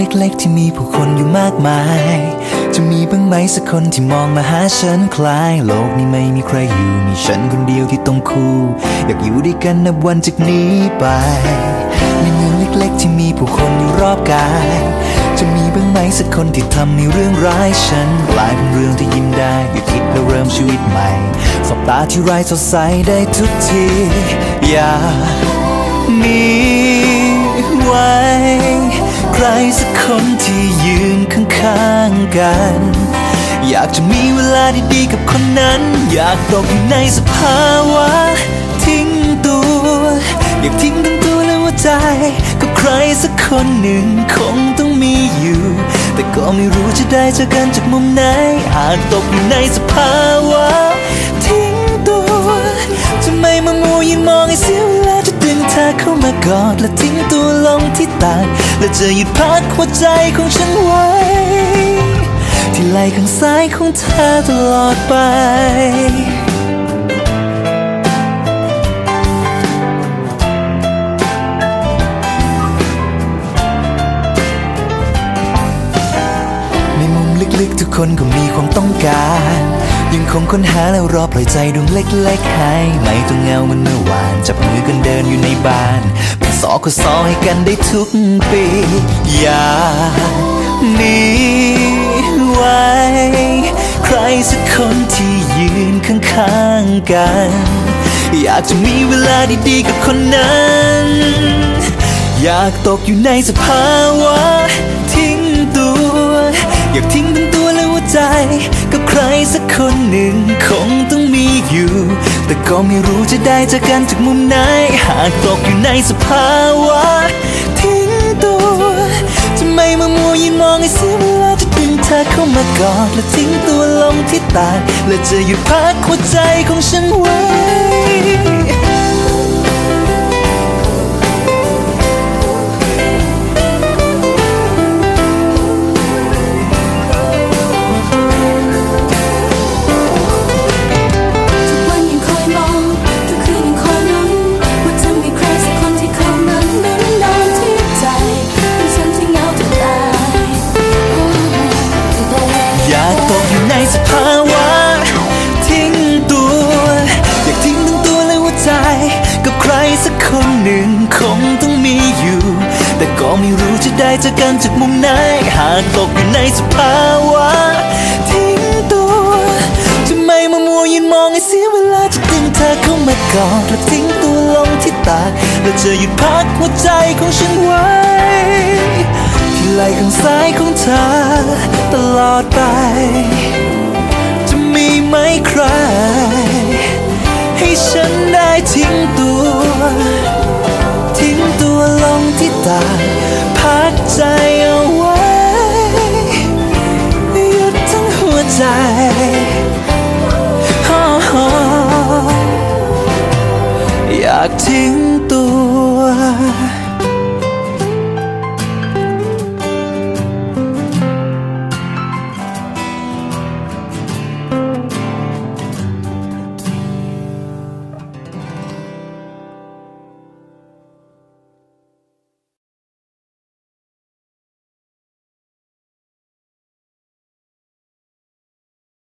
เล็กๆ ที่มีผู้คนอยู่มากมาย จะมีบ้างไหมสักคนที่มองมาหาฉันคล้าย โลกนี้ไม่มีใครอยู่ มีฉันคนเดียวที่ต้องคู่ อยากอยู่ด้วยกันนับวันจากนี้ไป ในเมืองเล็กๆ ที่มีผู้คนอยู่รอบกาย จะมีบ้างไหมสักคนที่ทำในเรื่องร้ายฉันกลายเป็นเรื่องที่ยิ้มได้หยุดคิดแล้วเริ่มชีวิตใหม่สบตาที่ไร้สดใสได้ทุกที อย่ามี ไว้ ใครสักคนที่ยืนข้างๆกัน อยากจะมีเวลาดีๆกับคนนั้น อยากตกอยู่ในสภาวะ ทิ้งตัว อยากทิ้งทั้งตัวและหัวใจ กับใครสักคนหนึ่งคงต้องมีอยู่ แต่ก็ไม่รู้จะได้เจอกันจากมุมไหน อาจตกอยู่ในสภาวะ ทิ้งตัวจะไม่มามัวยืนมองให้เสียเวลา อเข้ามากอดและทิ้งตัวลงที่ตากและจะหยุดพักหัวใจของฉันไว้ ที่ไหล่ข้างซ้ายของเธอตลอดไป คนก็มีความต้องการ ยังคงค้นหาแล้วรอปล่อยใจดวงเล็กๆให้ไม่ต้องเงาเหมันเมื่อวาน จับมือกันเดินอยู่ในบ้านเป็นสอก็สอให้กันได้ทุกปี อย่าหนีไว้ ใครสักคนที่ยืนข้างๆกัน อยากจะมีเวลาดีๆกับคนนั้น อยากตกอยู่ในสภาวะ คนหนึ่งคงต้องมีอยู่ แต่ก็ไม่รู้จะได้จากกันจากมุมไหน หากตกอยู่ในสภาวะทิ้งตัวจะไม่มามัวยืนมองให้เสียเวลาจะดึงเธอเข้ามากอดและทิ้งตัวลงที่ตากและจะหยุดพักหัวใจของฉันไว้ ก็ไม่รู้จะได้เจอกันจากมุมไหน หากตกอยู่ในสภาวะทิ้งตัวจะไม่มามัวยืนมองให้เสียเวลาจะดึงเธอเข้ามากอดและทิ้งตัวลงที่ตากและจะหยุดพักหัวใจของฉันไว้ ที่ไหล่ข้างซ้ายของเธอตลอดไป จะมีไหมใคร ให้ฉันได้ทิ้งตัว ที่ตาพักใจเอาไว้หยุดทั้งหัวใจอยากทิ้งตัว